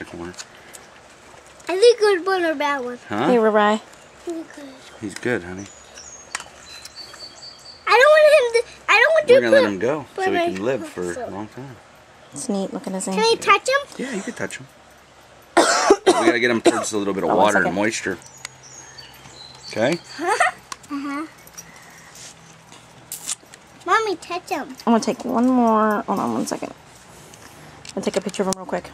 I think good one or bad one. Huh? Hey, Rye. He's good, honey. I don't want him to. I don't want to. We're gonna let him go so he can live for a long time. It's neat. Look at his Can. I touch him? Yeah, you can touch him. we gotta get him towards a little bit of oh, water and moisture. Okay? uh huh. Mommy, touch him. I'm gonna take one more. Hold on one second. I'll take a picture of him real quick.